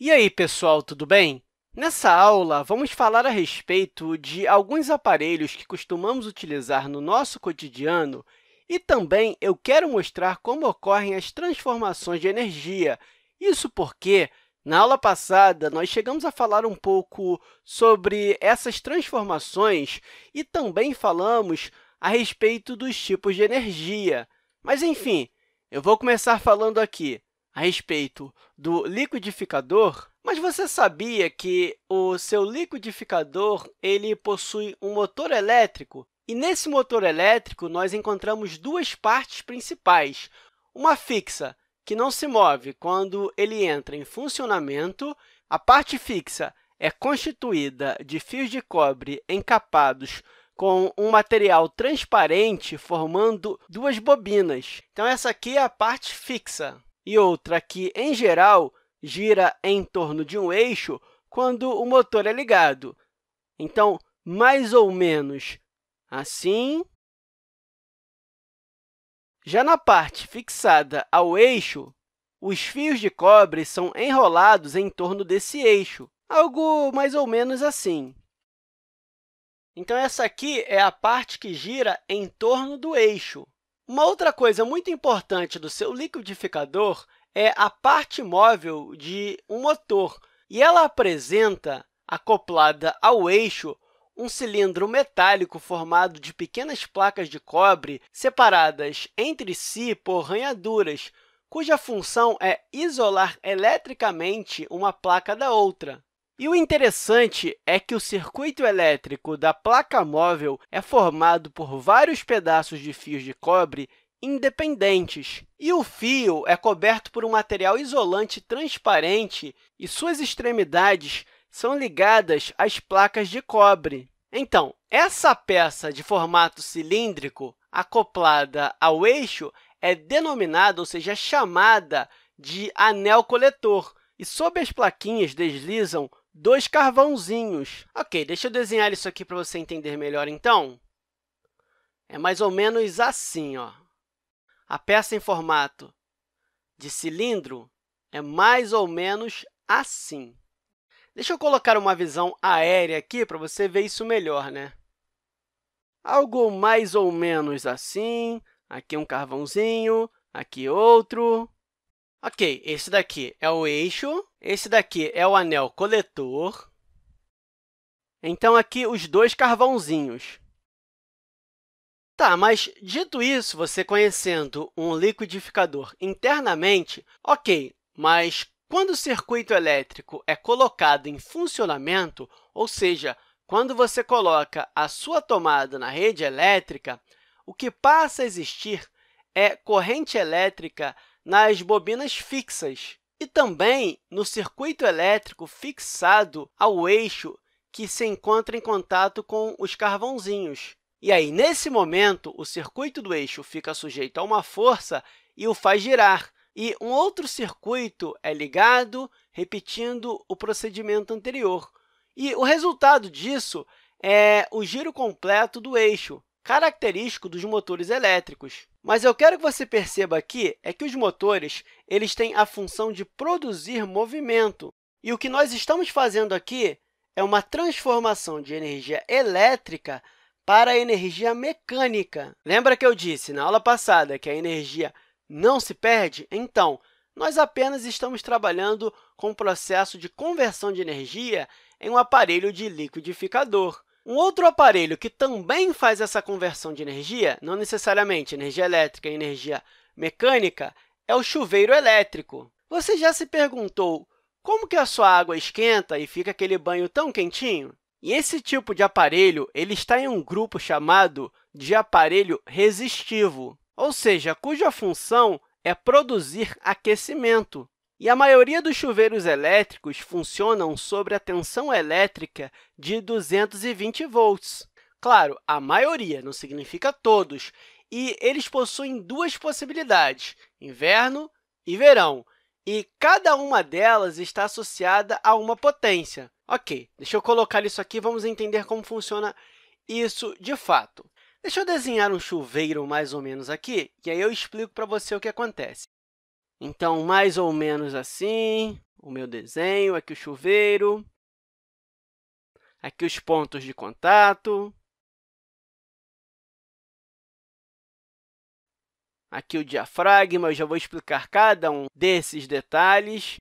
E aí, pessoal, tudo bem? Nessa aula, vamos falar a respeito de alguns aparelhos que costumamos utilizar no nosso cotidiano e também eu quero mostrar como ocorrem as transformações de energia. Isso porque, na aula passada, nós chegamos a falar um pouco sobre essas transformações e também falamos a respeito dos tipos de energia. Mas, enfim, eu vou começar falando aqui a respeito do liquidificador, mas você sabia que o seu liquidificador ele possui um motor elétrico? E nesse motor elétrico, nós encontramos duas partes principais. Uma fixa, que não se move quando ele entra em funcionamento. A parte fixa é constituída de fios de cobre encapados com um material transparente formando duas bobinas. Então, essa aqui é a parte fixa e outra que, em geral, gira em torno de um eixo quando o motor é ligado. Então, mais ou menos assim. Já na parte fixada ao eixo, os fios de cobre são enrolados em torno desse eixo, algo mais ou menos assim. Então, essa aqui é a parte que gira em torno do eixo. Uma outra coisa muito importante do seu liquidificador é a parte móvel de um motor, e ela apresenta, acoplada ao eixo, um cilindro metálico formado de pequenas placas de cobre separadas entre si por ranhaduras, cuja função é isolar eletricamente uma placa da outra. E o interessante é que o circuito elétrico da placa móvel é formado por vários pedaços de fios de cobre independentes, e o fio é coberto por um material isolante transparente e suas extremidades são ligadas às placas de cobre. Então, essa peça de formato cilíndrico acoplada ao eixo é denominada, ou seja, chamada de anel coletor, e sob as plaquinhas deslizam dois carvãozinhos. Ok, deixa eu desenhar isso aqui para você entender melhor, então. É mais ou menos assim. Ó. A peça em formato de cilindro é mais ou menos assim. Deixa eu colocar uma visão aérea aqui para você ver isso melhor. Né? Algo mais ou menos assim. Aqui um carvãozinho, aqui outro. Ok, esse daqui é o eixo, esse daqui é o anel coletor. Então, aqui, os dois carvãozinhos. Tá, mas, dito isso, você conhecendo um liquidificador internamente, ok, mas quando o circuito elétrico é colocado em funcionamento, ou seja, quando você coloca a sua tomada na rede elétrica, o que passa a existir é corrente elétrica nas bobinas fixas e também no circuito elétrico fixado ao eixo que se encontra em contato com os carvãozinhos. E aí, nesse momento, o circuito do eixo fica sujeito a uma força e o faz girar, e um outro circuito é ligado, repetindo o procedimento anterior. E o resultado disso é o giro completo do eixo, característico dos motores elétricos. Mas eu quero que você perceba aqui é que os motores eles têm a função de produzir movimento. E o que nós estamos fazendo aqui é uma transformação de energia elétrica para energia mecânica. Lembra que eu disse na aula passada que a energia não se perde? Então, nós apenas estamos trabalhando com o processo de conversão de energia em um aparelho de liquidificador. Um outro aparelho que também faz essa conversão de energia, não necessariamente energia elétrica e energia mecânica, é o chuveiro elétrico. Você já se perguntou como que a sua água esquenta e fica aquele banho tão quentinho? E esse tipo de aparelho ele está em um grupo chamado de aparelho resistivo, ou seja, cuja função é produzir aquecimento. E a maioria dos chuveiros elétricos funcionam sobre a tensão elétrica de 220 volts. Claro, a maioria, não significa todos, e eles possuem duas possibilidades, inverno e verão, e cada uma delas está associada a uma potência. Ok, deixa eu colocar isso aqui, vamos entender como funciona isso de fato. Deixa eu desenhar um chuveiro mais ou menos aqui, e aí eu explico para você o que acontece. Então, mais ou menos assim, o meu desenho, aqui o chuveiro, aqui os pontos de contato, aqui o diafragma, eu já vou explicar cada um desses detalhes.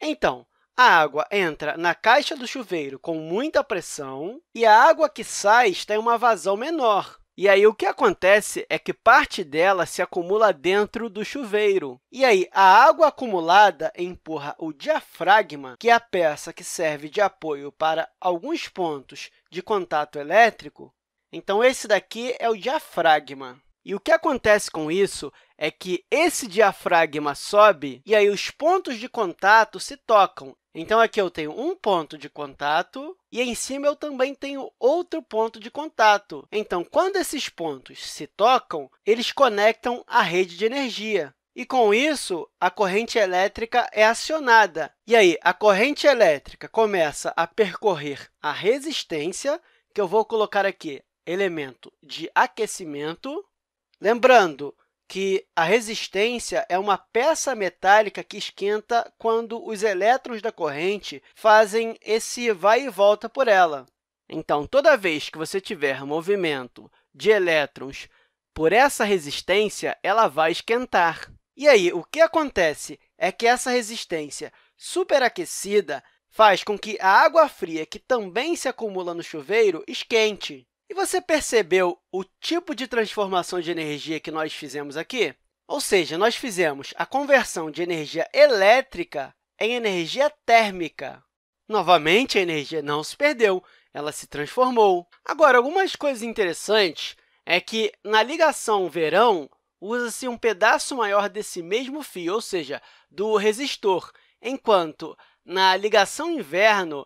Então, a água entra na caixa do chuveiro com muita pressão e a água que sai está em uma vazão menor. E aí, o que acontece é que parte dela se acumula dentro do chuveiro. E aí, a água acumulada empurra o diafragma, que é a peça que serve de apoio para alguns pontos de contato elétrico. Então, esse daqui é o diafragma. E o que acontece com isso é que esse diafragma sobe e aí os pontos de contato se tocam. Então, aqui eu tenho um ponto de contato e em cima eu também tenho outro ponto de contato. Então, quando esses pontos se tocam, eles conectam à rede de energia. E, com isso, a corrente elétrica é acionada. E aí, a corrente elétrica começa a percorrer a resistência, que eu vou colocar aqui elemento de aquecimento. Lembrando que a resistência é uma peça metálica que esquenta quando os elétrons da corrente fazem esse vai e volta por ela. Então, toda vez que você tiver movimento de elétrons por essa resistência, ela vai esquentar. E aí, o que acontece é que essa resistência superaquecida faz com que a água fria, que também se acumula no chuveiro, esquente. E você percebeu o tipo de transformação de energia que nós fizemos aqui? Ou seja, nós fizemos a conversão de energia elétrica em energia térmica. Novamente, a energia não se perdeu, ela se transformou. Agora, algumas coisas interessantes é que, na ligação verão, usa-se um pedaço maior desse mesmo fio, ou seja, do resistor, enquanto na ligação inverno,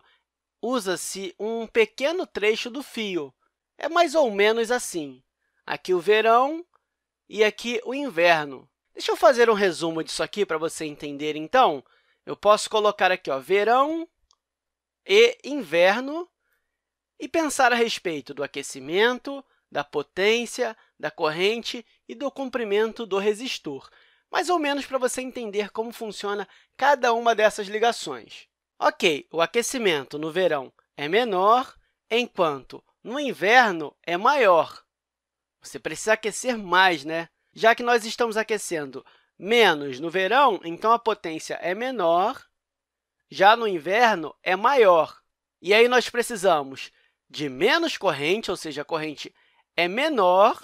usa-se um pequeno trecho do fio é mais ou menos assim. Aqui o verão e aqui o inverno. Deixa eu fazer um resumo disso aqui para você entender, então. Eu posso colocar aqui ó, verão e inverno e pensar a respeito do aquecimento, da potência, da corrente e do comprimento do resistor, mais ou menos para você entender como funciona cada uma dessas ligações. Ok, o aquecimento no verão é menor, enquanto no inverno, é maior. Você precisa aquecer mais, né? Já que nós estamos aquecendo menos no verão, então a potência é menor, já no inverno é maior. E aí nós precisamos de menos corrente, ou seja, a corrente é menor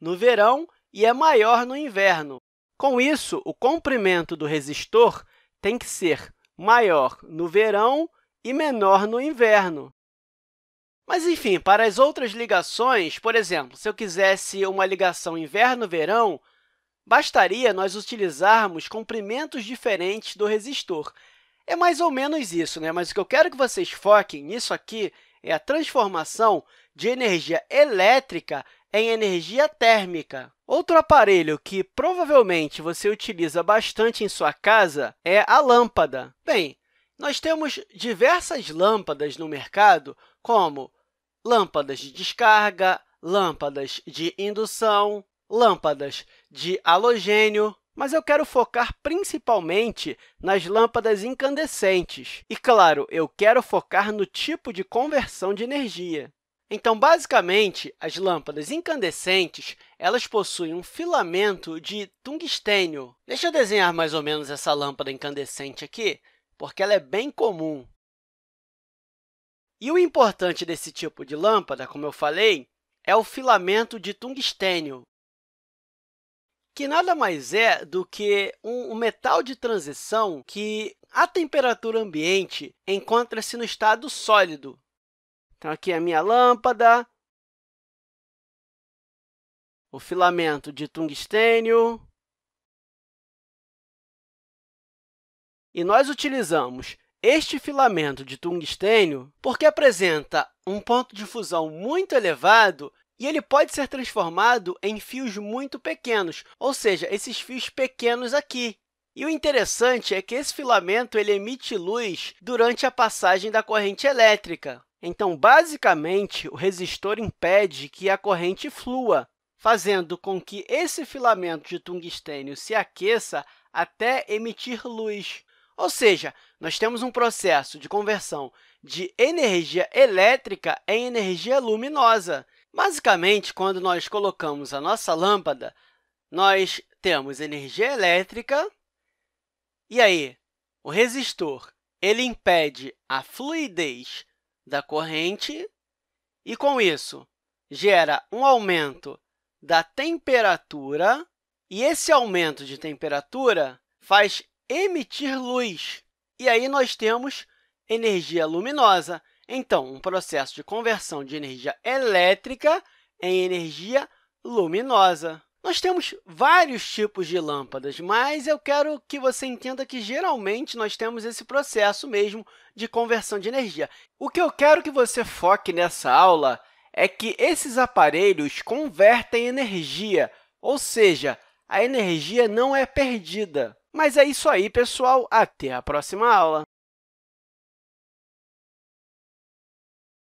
no verão e é maior no inverno. Com isso, o comprimento do resistor tem que ser maior no verão e menor no inverno. Mas, enfim, para as outras ligações, por exemplo, se eu quisesse uma ligação inverno-verão, bastaria nós utilizarmos comprimentos diferentes do resistor. É mais ou menos isso, né? mas o que eu quero que vocês foquem nisso aqui é a transformação de energia elétrica em energia térmica. Outro aparelho que provavelmente você utiliza bastante em sua casa é a lâmpada. Bem, nós temos diversas lâmpadas no mercado, como lâmpadas de descarga, lâmpadas de indução, lâmpadas de halogênio, mas eu quero focar principalmente nas lâmpadas incandescentes. E, claro, eu quero focar no tipo de conversão de energia. Então, basicamente, as lâmpadas incandescentes elas possuem um filamento de tungstênio. Deixa eu desenhar mais ou menos essa lâmpada incandescente aqui, porque ela é bem comum. E o importante desse tipo de lâmpada, como eu falei, é o filamento de tungstênio, que nada mais é do que um metal de transição que, à temperatura ambiente, encontra-se no estado sólido. Então, aqui é a minha lâmpada, o filamento de tungstênio, e nós utilizamos este filamento de tungstênio porque apresenta um ponto de fusão muito elevado e ele pode ser transformado em fios muito pequenos, ou seja, esses fios pequenos aqui. E o interessante é que esse filamento ele emite luz durante a passagem da corrente elétrica. Então, basicamente, o resistor impede que a corrente flua. fazendo com que esse filamento de tungstênio se aqueça até emitir luz. Ou seja, nós temos um processo de conversão de energia elétrica em energia luminosa. Basicamente, quando nós colocamos a nossa lâmpada, nós temos energia elétrica, e aí o resistor ele impede a fluidez da corrente e, com isso, gera um aumento da temperatura, e esse aumento de temperatura faz emitir luz. E aí nós temos energia luminosa. Então, um processo de conversão de energia elétrica em energia luminosa. Nós temos vários tipos de lâmpadas, mas eu quero que você entenda que, geralmente, nós temos esse processo mesmo de conversão de energia. O que eu quero que você foque nessa aula é que esses aparelhos convertem energia, ou seja, a energia não é perdida. Mas é isso aí, pessoal. Até a próxima aula!